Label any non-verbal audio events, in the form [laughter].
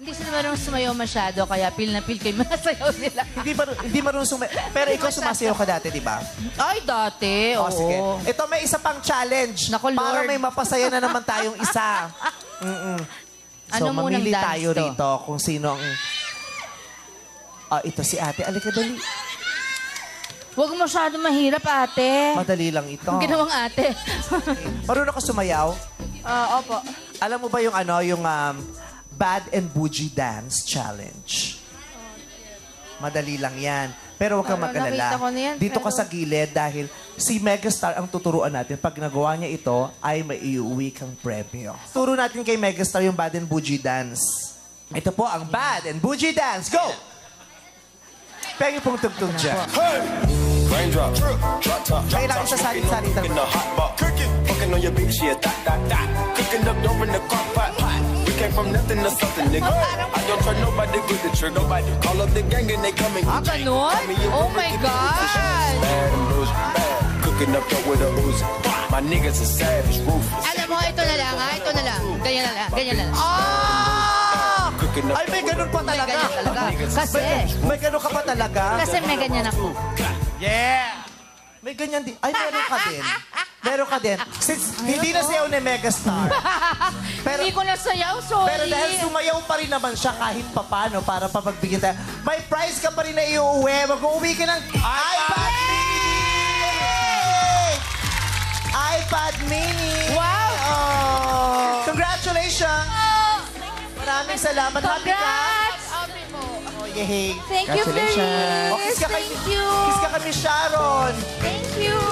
Hindi sila marunong sumayaw masyado, kaya pil na pil kayo mga sayaw nila. Hindi, maru hindi marunong sumay. Pero ikaw sumasayaw ka dati, di ba? Ay, dati, O, oo. sige. Ito may isa pang challenge. Naku, Para Lord. may mapasaya na naman tayong isa. [laughs] Mm-mm. So, Ano munang mamili dance tayo to? rito kung sino ang... Ah, ito si ate. Alika, dali. Huwag masyado mahirap, ate. Madali lang ito. Ang ginawang ate. Marunong ka sumayaw? Ah, opo. Alam mo ba yung ano, yung um, Bad and Bougie Dance Challenge? Madali lang yan. Pero huwag kang Parang mag-alala. nakita ko na yan, Dito ka pero- sa gilid dahil si Megastar ang tuturuan natin. Pag nagawa niya ito, ay may iuwi kang premyo. Turo natin kay Megastar yung Bad and Bougie Dance. Ito po ang Bad and Bougie Dance. Go! Pengi pong tugtog dyan. Raindrop, drop top, drop Kailangan top, sa smoking on, salit-salit in the hot pot. Cooking, fucking on your bitch, yeah, that, that, that. Cooking up dough in the came from nothing to something, nigga. I don't trust nobody, good the trick, nobody. Call up the gang and they come and Ah, get your Oh my God. Cooking up dope with a Uzi. My niggas are savage, ruthless. Alam mo, ito na lang, ha? Ito na lang. Ganyan na lang, ganyan na lang. Ah! Cooking up Ay, may ganun pa May talaga. ganyan talaga. Kasi, May ganun ka pa talaga. kasi may ganyan ako. Yeah! May ganyan din. Ay, meron ka din. Meron ka din. Since hindi na sayaw ni Megastar. [laughs] Pero, Hindi ko na sayaw, sorry. pero dahil sumayaw pa rin naman siya kahit papano para papagbigyan tayo, may prize ka pa rin na iuwi. Mag-uwi ka ng iPad Mini! iPad Mini! Wow! Oh. Congratulations! Maraming salamat. Happy ka? Congrats! Oh, yay! Thank you, Congratulations. Feliz. Oh, kiss ka kay, Thank you. Kiss ka kay Miss Sharon. Thank you.